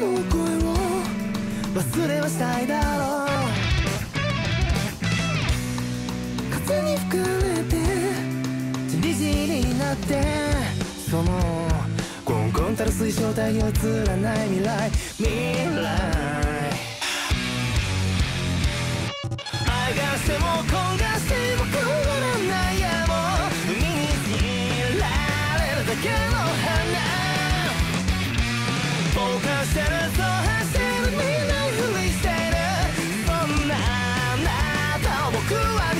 の声を忘れはしたいだろう。風に吹かれてじりじりになってそのコンコンたる水晶体に映らない未来未来愛がしても焦がしても変わらないやもう海にいられるだけの花僕は